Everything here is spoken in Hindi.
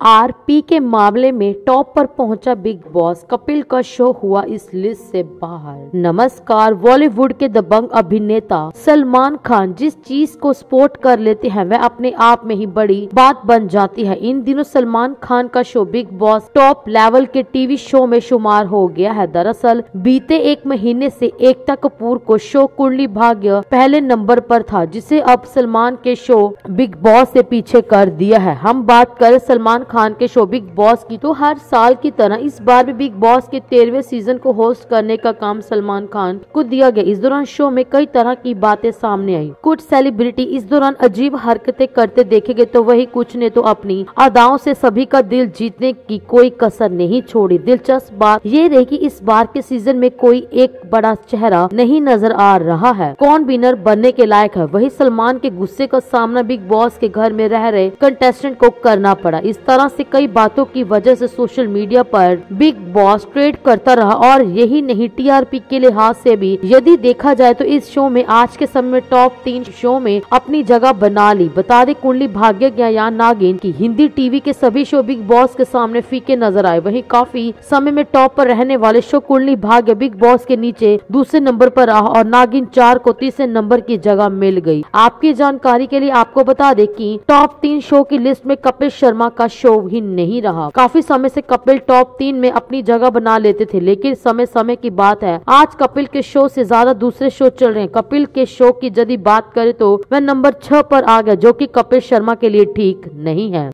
टीआरपी के मामले में टॉप पर पहुँचा बिग बॉस। कपिल का शो हुआ इस लिस्ट से बाहर। नमस्कार, बॉलीवुड के दबंग अभिनेता सलमान खान, जिस चीज़ को सपोर्ट कर लेते हैं, वह अपने आप में ही बड़ी बात बन जाती है। इन दिनों सलमान खान का show big boss top level के टीवी शो में शुमार हो गया है। दरअसल, बीते एक महीने से एकता कपूर को शो कुंडली भाग्य पहले नंबर पर था, जिसे अब सलमान के शो बिग बॉस से पीछे कर दिया है। हम बात करें सलमान खान के शो बिग बॉस की। तो हर साल की तरह इस बार भी बिग बॉस के तेरहवे सीज़न को होस्ट करने का काम सलमान खान को दिया गया। इस दौरान शो में कई तरह की बातें सामने आई। कुछ सेलिब्रिटी इस दौरान अजीब हरकतें करते देखे गए तो वही कुछ ने तो अपनी अदाओं से सभी का दिल जीतने की कोई कसर नहीं छोड़ी। दिलचस्प बात ये रही कि इस बार के सीज़न में कोई एक बड़ा चेहरा नहीं नज़र आ रहा है। कौन विनर बनने के लायक है? वही सलमान के गुस्से का सामना बिग बॉस के घर में रह रहे कंटेस्टेंट को करना पड़ा। इस तरह से कई बातों की वजह से सोशल मीडिया पर बिग बॉस ट्रेड करता रहा और यही नहीं, टीआरपी के लिहाज से भी। यदि देखा जाए तो इस शो में, आज के समय में टॉप तीन शो में अपनी जगह बना ली। बता दे, कुंडली भाग्य ज्ञान नागिन की हिंदी टीवी के सभी शो बिग बॉस के सामने फीके नज़र आए। वही काफ़ी समय में टॉप पर रहने वाले show Kundali Bhagya big boss के नीचे दूसरे नंबर पर रहा और नागिन चार को तीसरे नंबर की जगह मिल गई। आपकी जानकारी के लिए आपको बता दे की टॉप तीन शो की लिस्ट में कपिल शर्मा का शो ही नहीं रहा। काफ़ी समय से कपिल टॉप तीन में अपनी जगह बना लेते थे, लेकिन समय समय की बात है। आज कपिल के शो से ज़्यादा दूसरे शो चल रहे हैं। कपिल के शो की यदि बात करें तो वह नंबर छह पर आ गया, जो कि कपिल शर्मा के लिए ठीक नहीं है।